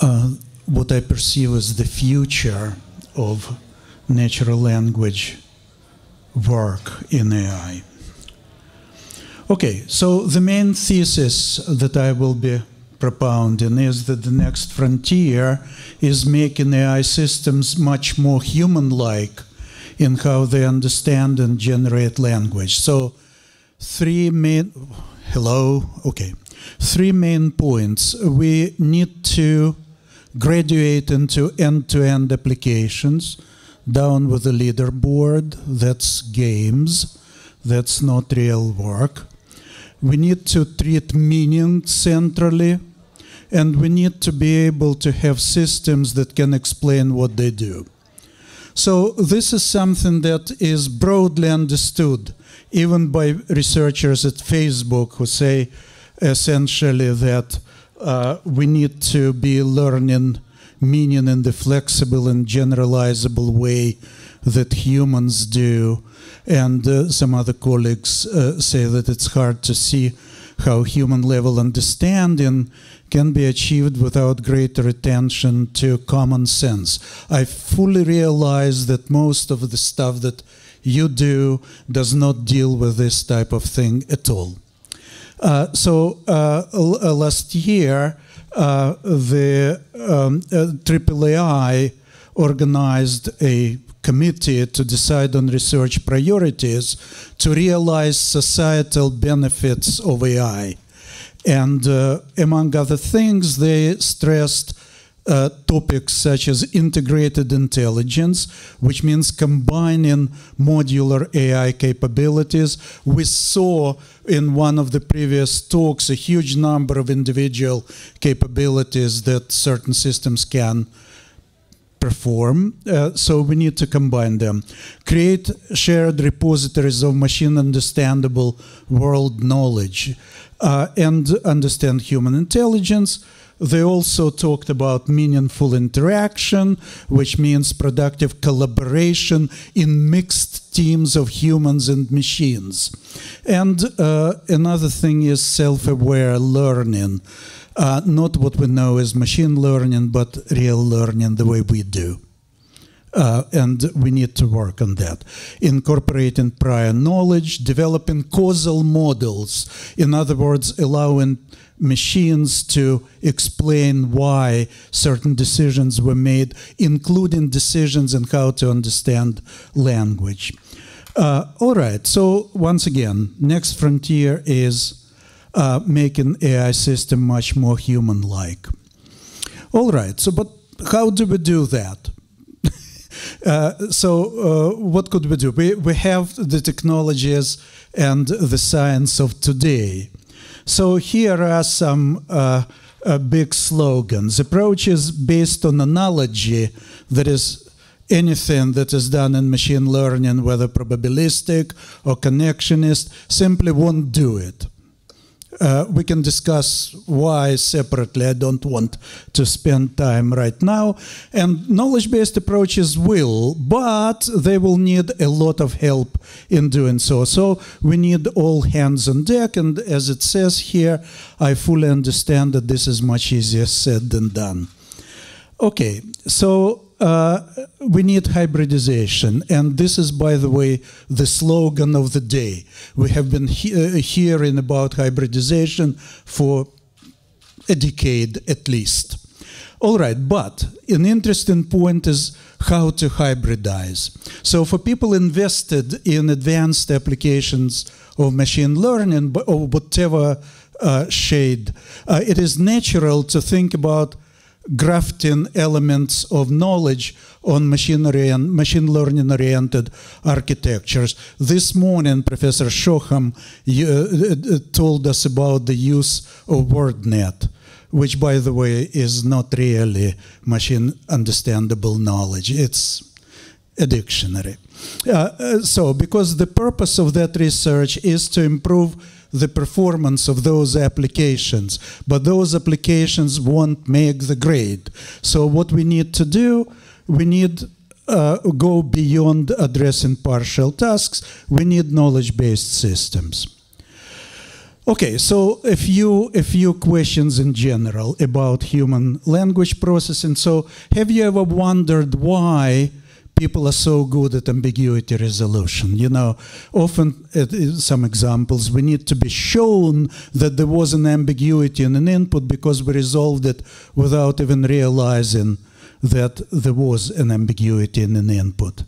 uh, what I perceive as the future of natural language work in AI. Okay, so the main thesis that I will be propounding is that the next frontier is making AI systems much more human like in how they understand and generate language. So, three main, hello, okay, three main points. We need to graduate into end to end applications down with the leaderboard. That's games, that's not real work. We need to treat meaning centrally, and we need to be able to have systems that can explain what they do. So, this is something that is broadly understood, even by researchers at Facebook who say essentially that uh, we need to be learning meaning in the flexible and generalizable way that humans do. And uh, some other colleagues uh, say that it's hard to see how human level understanding can be achieved without greater attention to common sense. I fully realize that most of the stuff that you do does not deal with this type of thing at all. Uh, so uh, uh last year, the um, AAAI organized a committee to decide on research priorities to realize societal benefits of AI. And uh, among other things, they stressed uh, topics such as integrated intelligence, which means combining modular AI capabilities. We saw in one of the previous talks a huge number of individual capabilities that certain systems can perform. Uh, so we need to combine them. Create shared repositories of machine understandable world knowledge uh, and understand human intelligence they also talked about meaningful interaction, which means productive collaboration in mixed teams of humans and machines. And uh, another thing is self aware learning. Uh, not what we know as machine learning, but real learning the way we do. Uh, and we need to work on that. Incorporating prior knowledge, developing causal models, in other words, allowing machines to explain why certain decisions were made, including decisions and how to understand language. Uh, all right, so once again, next frontier is uh, making AI system much more human-like. All right, so but how do we do that? Uh, so, uh, what could we do? We, we have the technologies and the science of today. So here are some uh, big slogans. Approaches based on analogy, that is anything that is done in machine learning, whether probabilistic or connectionist, simply won't do it. Uh, we can discuss why separately. I don't want to spend time right now. And knowledge based approaches will, but they will need a lot of help in doing so. So we need all hands on deck. And as it says here, I fully understand that this is much easier said than done. Okay, so uh, we need hybridization. And this is, by the way, the slogan of the day. We have been he uh, hearing about hybridization for a decade at least. All right, but an interesting point is how to hybridize. So, for people invested in advanced applications of machine learning, or whatever uh, shade, uh, it is natural to think about grafting elements of knowledge on machinery and machine learning oriented architectures. This morning, Professor Shoham uh, uh, told us about the use of WordNet, which, by the way, is not really machine understandable knowledge. It's a dictionary. Uh, uh, so, because the purpose of that research is to improve the performance of those applications, but those applications won't make the grade. So what we need to do, we need uh, go beyond addressing partial tasks. We need knowledge-based systems. Okay, so a few a few questions in general about human language processing. So, have you ever wondered why people are so good at ambiguity resolution? You know, often some examples we need to be shown that there was an ambiguity in an input because we resolved it without even realizing that there was an ambiguity in an input.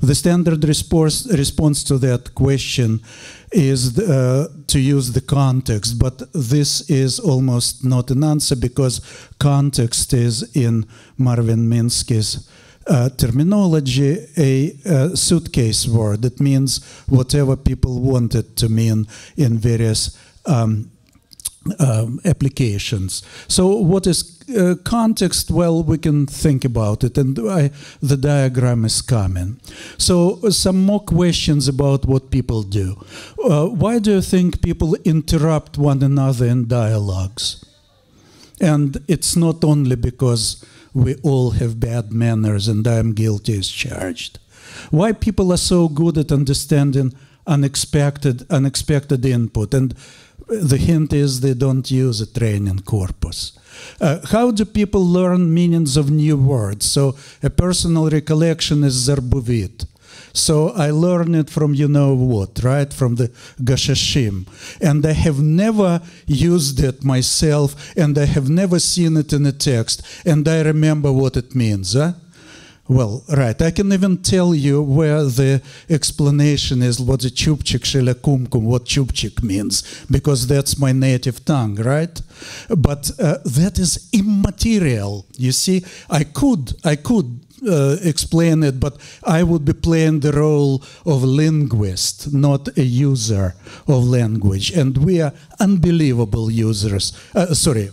The standard response, response to that question is uh, to use the context, but this is almost not an answer because context is in Marvin Minsky's uh, terminology a, a, suitcase word. That means whatever people want it to mean in various um, um, applications. So, what is uh, context? Well, we can think about it, and I, the diagram is coming. So, uh, some more questions about what people do. Uh, why do you think people interrupt one another in dialogues? And it's not only because we all have bad manners and I am guilty as charged. Why people are so good at understanding unexpected unexpected input and the hint is they don't use a training corpus. Uh, how do people learn meanings of new words? So a personal recollection is zerbuvit. So I learned it from you know what, right? From the Gashashim. And I have never used it myself and I have never seen it in a text. And I remember what it means. Huh? Well, right. I can even tell you where the explanation is what the chupchik shelakumkum, what chupchik means, because that's my native tongue, right? But uh, that is immaterial. You see, I could, I could uh, explain it, but I would be playing the role of linguist, not a user of language. And we are unbelievable users. Uh, sorry,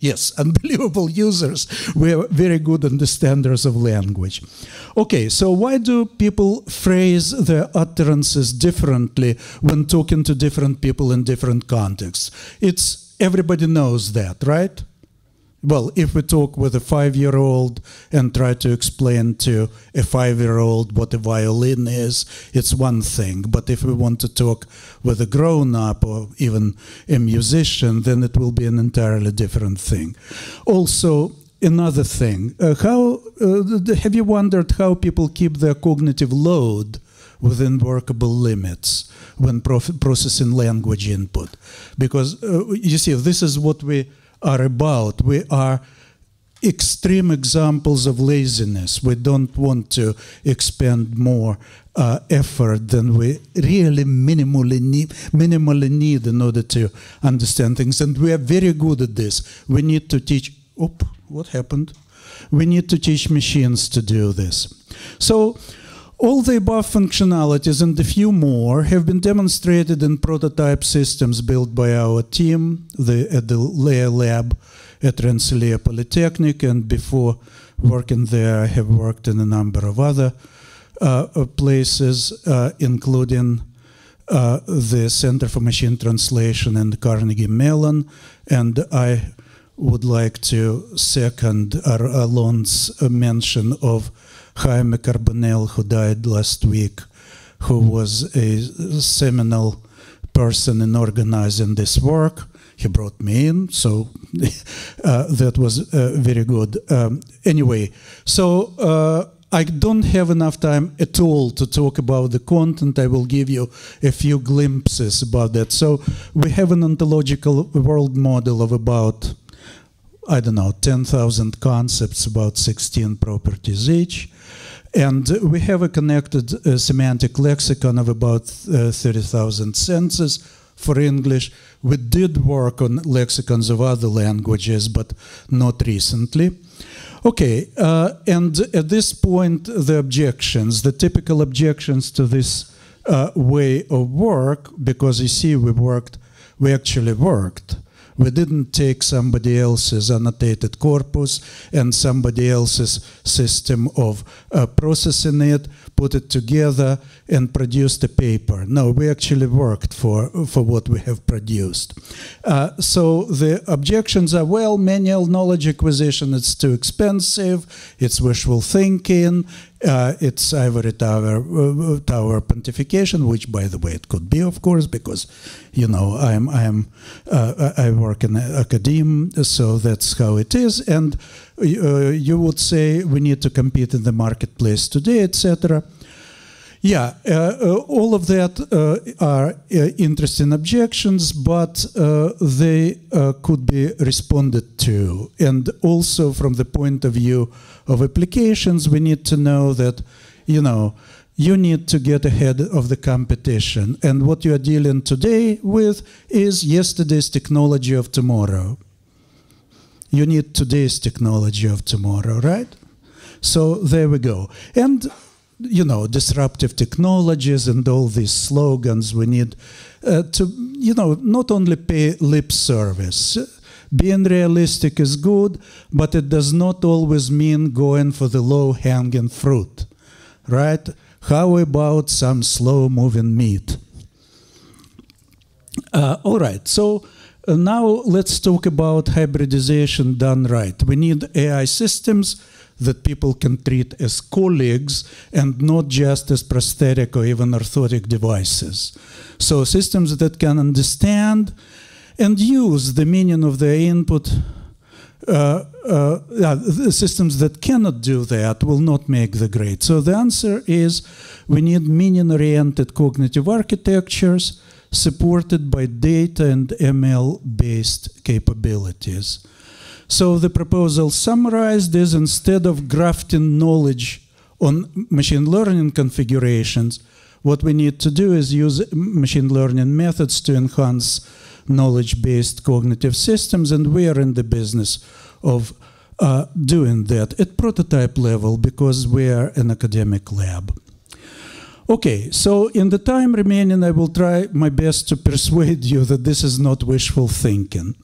Yes, unbelievable users. We are very good understanders of language. Okay, so why do people phrase their utterances differently when talking to different people in different contexts? It's everybody knows that, right? Well, if we talk with a five year old and try to explain to a five year old what a violin is, it's one thing. But if we want to talk with a grown up or even a musician, then it will be an entirely different thing. Also, another thing uh, how uh, have you wondered how people keep their cognitive load? within workable limits when processing language input. Because uh, you see, this is what we are about. We are extreme examples of laziness. We don't want to expend more uh, effort than we really minimally need, minimally need in order to understand things. And we are very good at this. We need to teach. Oop, what happened? We need to teach machines to do this. So all the above functionalities and a few more have been demonstrated in prototype systems built by our team the, at the LEIA Lab at Rensselaer Polytechnic, and before working there, I have worked in a number of other uh, places, uh, including uh, the Center for Machine Translation and Carnegie Mellon, and I would like to second Alon's mention of Jaime Carbonell, who died last week, who was a seminal person in organizing this work. He brought me in, so uh, that was uh, very good. Um, anyway, so uh, I don't have enough time at all to talk about the content. I will give you a few glimpses about that. So we have an ontological world model of about, I don't know, 10,000 concepts, about 16 properties each. And we have a connected uh, semantic lexicon of about uh, 30,000 senses for English. We did work on lexicons of other languages, but not recently. Okay, uh, and at this point, the objections, the typical objections to this uh, way of work, because you see, we worked, we actually worked we didn't take somebody else's annotated corpus and somebody else's system of uh, processing it, put it together, and produced a paper. No, we actually worked for, for what we have produced. Uh, so the objections are well, manual knowledge acquisition, it's too expensive, it's wishful thinking, uh, it's ivory tower uh, tower pontification, which, by the way, it could be, of course, because you know I'm I'm uh, I work in academia, so that's how it is. And uh, you would say we need to compete in the marketplace today, etc. Yeah, uh, uh, all of that uh, are interesting objections, but they could be responded to. And also, from the point of view of applications, we need to know that, you know, you need to get ahead of the competition. And what you are dealing today with is yesterday's technology of tomorrow. You need today's technology of tomorrow, right? So there we go. And you know, disruptive technologies and all these slogans we need uh, to, you know, not only pay lip service. Being realistic is good, but it does not always mean going for the low hanging fruit, right? How about some slow moving meat? Uh, all right, so uh, now let's talk about hybridization done right. We need AI systems that people can treat as colleagues and not just as prosthetic or even orthotic devices. So systems that can understand and use the meaning of their input uh, uh, systems that cannot do that will not make the grade. So the answer is we need meaning-oriented cognitive architectures supported by data and ML-based capabilities. So the proposal summarized is instead of grafting knowledge on machine learning configurations, what we need to do is use machine learning methods to enhance knowledge-based cognitive systems, and we are in the business of uh, doing that at prototype level because we are an academic lab. Okay, so in the time remaining, I will try my best to persuade you that this is not wishful thinking.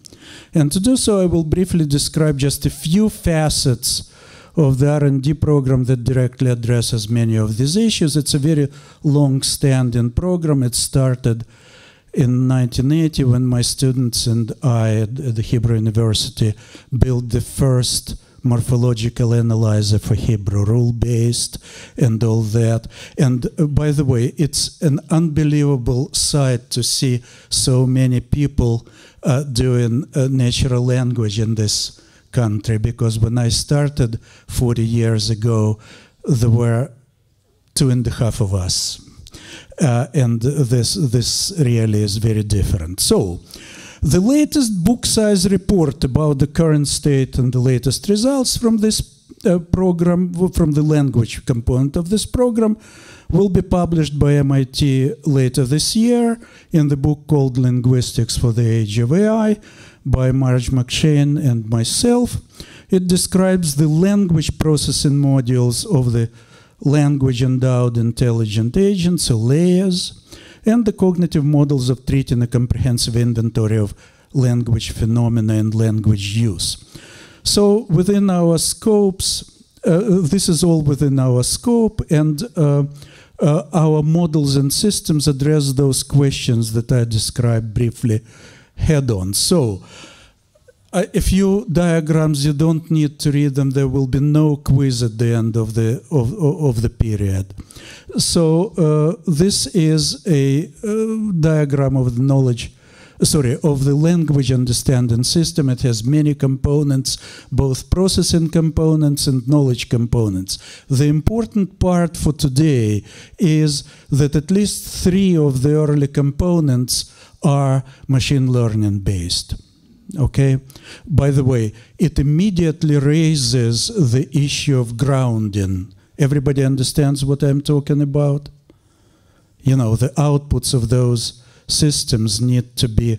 And to do so, I will briefly describe just a few facets of the R&D program that directly addresses many of these issues. It's a very long-standing program. It started in 1980 when my students and I at the Hebrew University built the first morphological analyzer for Hebrew, rule-based and all that. And uh, by the way, it's an unbelievable sight to see so many people uh, doing uh, natural language in this country because when I started 40 years ago, there were two and a half of us. Uh, and this, this really is very different. So, the latest book size report about the current state and the latest results from this uh, program, from the language component of this program, will be published by MIT later this year in the book called Linguistics for the Age of AI by Marge McShane and myself. It describes the language processing modules of the language endowed intelligent agents, or LEIAs, and the cognitive models of treating a comprehensive inventory of language phenomena and language use. So within our scopes, uh, this is all within our scope, and uh, uh, our models and systems address those questions that I described briefly head on. So, uh, a few diagrams you don't need to read them there will be no quiz at the end of the of, of the period so uh, this is a uh, diagram of the knowledge sorry, of the language understanding system. It has many components, both processing components and knowledge components. The important part for today is that at least three of the early components are machine learning based. Okay? By the way, it immediately raises the issue of grounding. Everybody understands what I'm talking about? You know, the outputs of those systems need to be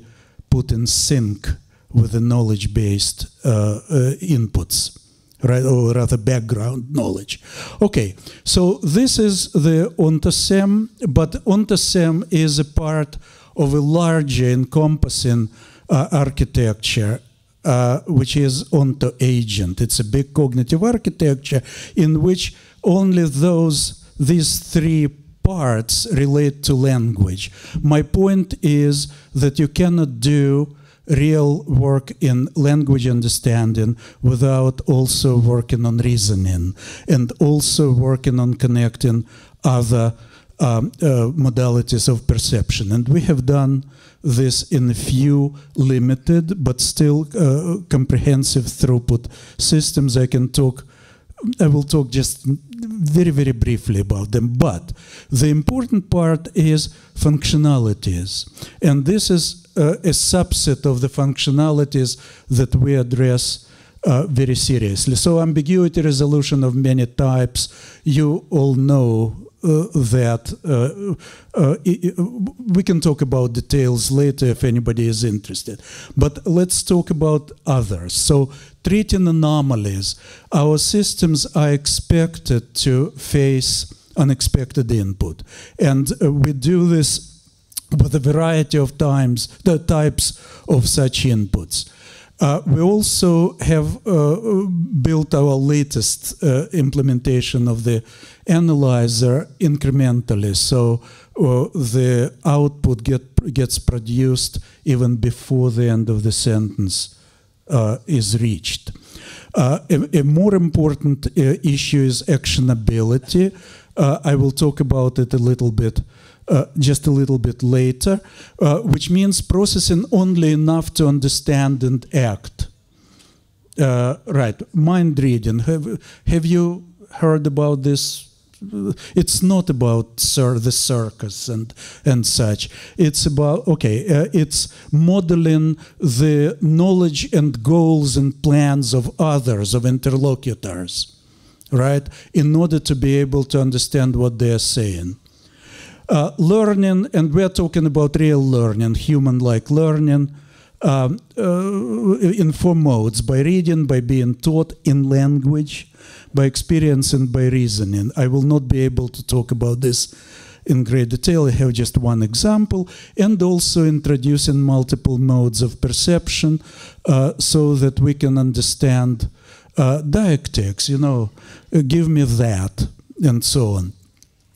put in sync with the knowledge-based uh, uh, inputs, right, or rather background knowledge. Okay, so this is the OntoSem, but OntoSem is a part of a larger encompassing uh, architecture uh, which is OntoAgent. It's a big cognitive architecture in which only those these three parts relate to language. My point is that you cannot do real work in language understanding without also working on reasoning and also working on connecting other um, uh, modalities of perception. And we have done this in a few limited but still uh, comprehensive throughput systems. I can talk, I will talk just very, very briefly about them. But the important part is functionalities. And this is uh, a subset of the functionalities that we address uh, very seriously. So ambiguity resolution of many types, you all know that uh, uh, we can talk about details later if anybody is interested. But let's talk about others. So treating anomalies, our systems are expected to face unexpected input. And we do this with a variety of times, the types of such inputs. Uh, we also have uh, built our latest uh, implementation of the analyzer incrementally, so uh, the output get, gets produced even before the end of the sentence uh, is reached. Uh, a, a, more important issue is actionability. I will talk about it a little bit uh, just a little bit later, uh, which means processing only enough to understand and act. Uh, right, mind reading. Have, have you heard about this? It's not about sir, the circus and and such. It's about okay. Uh, it's modeling the knowledge and goals and plans of others, of interlocutors, right? In order to be able to understand what they are saying. Uh, learning, and we're talking about real learning, human-like learning, um, uh, in four modes, by reading, by being taught in language, by experience, and by reasoning. I will not be able to talk about this in great detail. I have just one example, and also introducing multiple modes of perception uh, so that we can understand uh, dialectics, you know, uh, give me that, and so on.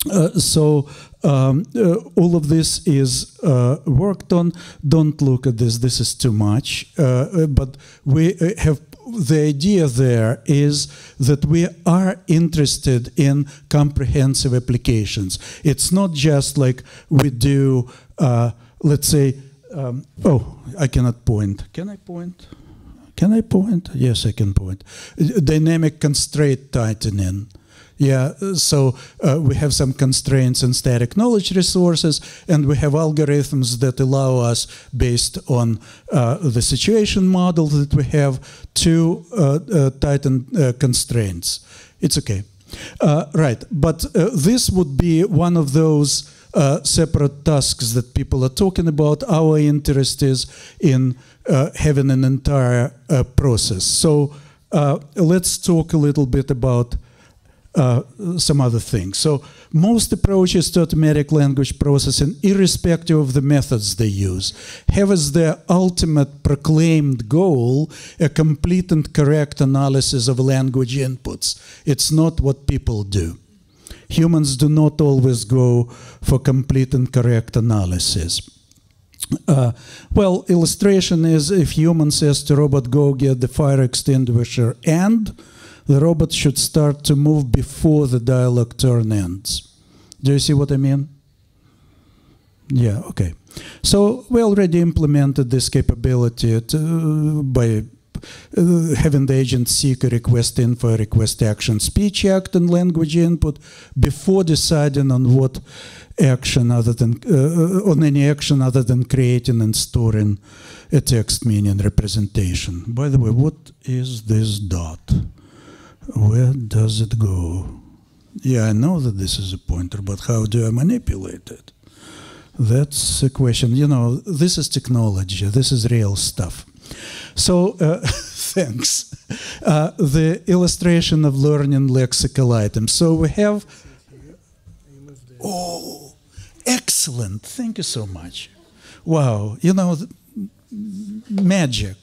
Uh, so um, uh, all of this is uh, worked on. Don't look at this, this is too much. Uh, uh but we uh, have the idea there is that we are interested in comprehensive applications. It's not just like we do, uh, let's say, um, oh, I cannot point. Can I point? Can I point? Yes, I can point. Dynamic constraint tightening. Yeah, so uh, we have some constraints in static knowledge resources, and we have algorithms that allow us, based on uh, the situation model that we have, to uh, uh tighten uh, constraints. It's okay. Uh, right, but this would be one of those separate tasks that people are talking about. Our interest is in having an entire process. So let's talk a little bit about uh, some other things. So most approaches to automatic language processing, irrespective of the methods they use, have as their ultimate proclaimed goal a complete and correct analysis of language inputs. It's not what people do. Humans do not always go for complete and correct analysis. Uh, well, illustration is if human says to robot, go get the fire extinguisher and the robot should start to move before the dialogue turn ends. Do you see what I mean? Yeah, okay. So we already implemented this capability to, by uh, having the agent seek a request info, request action, speech act, and language input before deciding on what action other than uh, on any action other than creating and storing a text meaning representation. By the way, what is this dot? Where does it go? Yeah, I know that this is a pointer, but how do I manipulate it? That's a question. You know, this is technology. This is real stuff. So, uh, thanks. Uh, the illustration of learning lexical items. So we have. Oh, excellent. Thank you so much. Wow. You know, magic.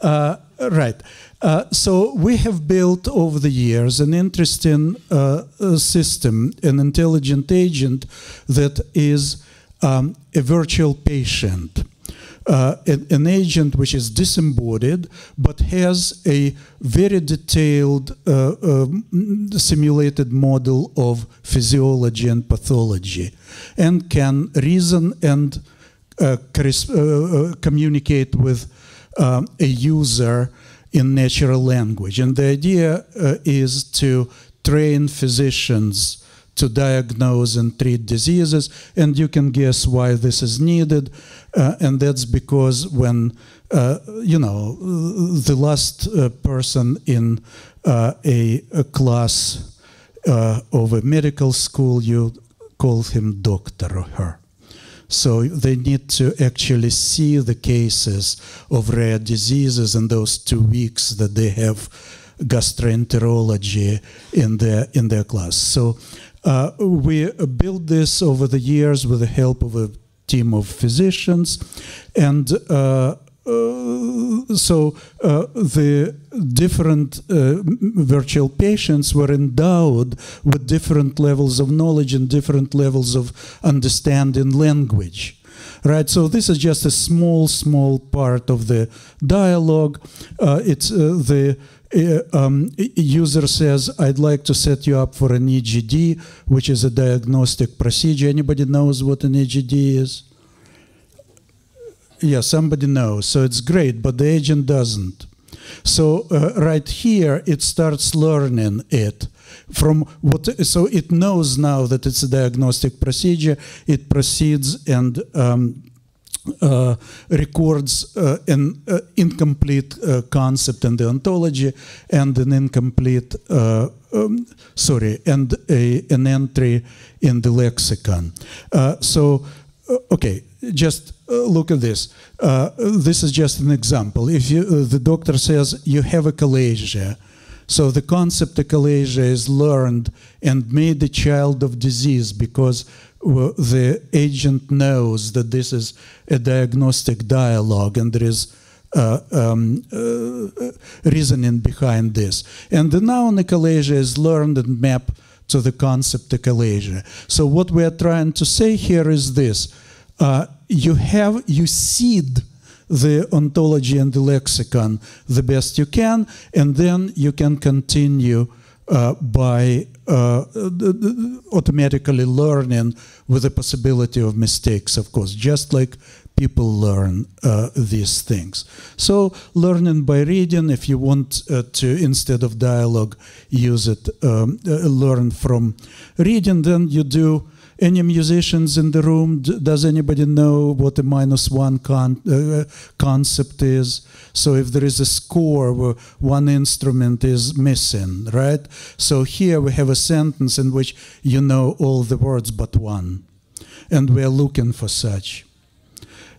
Uh, right. Uh, so we have built over the years an interesting uh, uh, system, an intelligent agent that is um, a virtual patient. uh, an, an, agent which is disembodied but has a very detailed uh, um, simulated model of physiology and pathology and can reason and communicate with um, a user in natural language. And the idea uh, is to train physicians to diagnose and treat diseases, and you can guess why this is needed, uh, and that's because when uh, you know the last uh, person in uh, a, a, class uh, of a medical school, you call him doctor or her. So they need to actually see the cases of rare diseases in those two weeks that they have gastroenterology in their in their class. So uh, we built this over the years with the help of a team of physicians, and uh, uh, so uh, the different uh, virtual patients were endowed with different levels of knowledge and different levels of understanding language right? So this is just a small, small part of the dialogue. Uh, it's uh, the um, user says, I'd like to set you up for an EGD, which is a diagnostic procedure. Anybody knows what an EGD is? Yeah, somebody knows. So it's great, but the agent doesn't. So uh, right here, it starts learning it from what. So it knows now that it's a diagnostic procedure. It proceeds and um, uh, records uh, an uh, incomplete uh, concept in the ontology and an incomplete, uh, um, sorry, and a, an entry in the lexicon. Uh, so, okay, just look at this. this is just an example. If you, the doctor says you have achalasia, so the concept of achalasia is learned and made a child of disease because the agent knows that this is a diagnostic dialogue and there is uh, um, uh, reasoning behind this. And the noun achalasia is learned and mapped to the concept of achalasia. So what we are trying to say here is this. Uh, you have, you seed the ontology and the lexicon the best you can, and then you can continue uh, by uh, automatically learning with the possibility of mistakes, of course, just like people learn uh, these things. So, learning by reading, if you want uh, to, instead of dialogue, use it, um, uh, learn from reading, then you do any musicians in the room? does anybody know what a minus one con uh, concept is? So if there is a score where one instrument is missing, right? So here we have a sentence in which you know all the words but one. And we are looking for such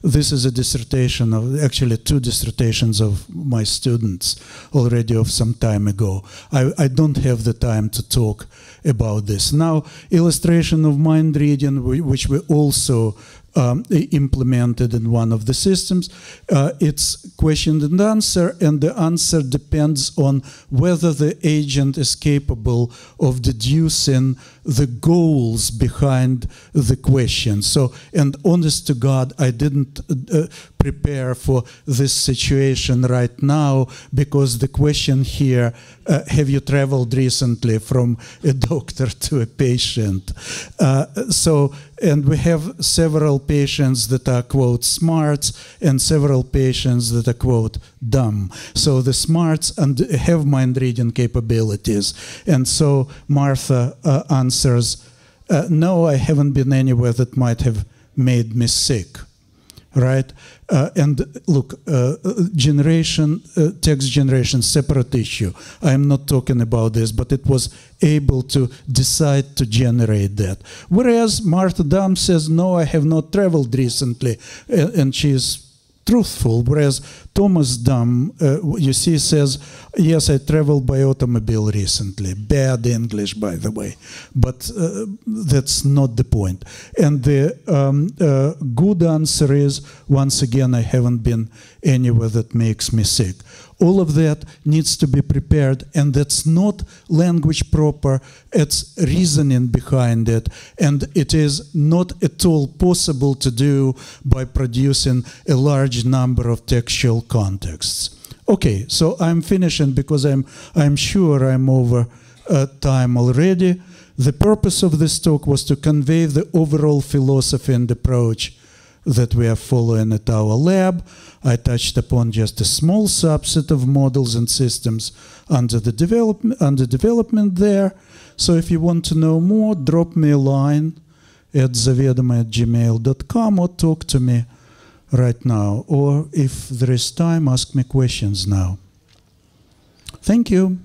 this is a dissertation of actually two dissertations of my students already of some time ago. I, I don't have the time to talk about this. Now, illustration of mind reading, which we also um, implemented in one of the systems. Uh, it's question and answer, and the answer depends on whether the agent is capable of deducing the goals behind the question. So, and honest to God, I didn't uh, prepare for this situation right now because the question here uh, have you traveled recently from a doctor to a patient? Uh, so, and we have several patients that are, quote, smarts and several patients that are, quote, dumb. So the smarts and have mind reading capabilities. And so Martha uh, answers, uh, No, I haven't been anywhere that might have made me sick right? Uh, and look, uh, generation, uh, text generation, separate issue. I am not talking about this, but it was able to decide to generate that. Whereas Martha Dam says, no, I have not traveled recently, and she is truthful, whereas Thomas Dam, uh, you see, says, Yes, I traveled by automobile recently. Bad English, by the way, but uh, that's not the point. And the um, uh, good answer is once again, I haven't been anywhere that makes me sick. All of that needs to be prepared, and that's not language proper, it's reasoning behind it, and it is not at all possible to do by producing a large number of textual contexts. Okay, so I'm finishing because I'm, I'm sure I'm over uh, time already. The purpose of this talk was to convey the overall philosophy and approach that we are following at our lab. I touched upon just a small subset of models and systems under the development under development there. So if you want to know more, drop me a line at zavedoma gmail.com or talk to me right now. Or if there is time, ask me questions now. Thank you.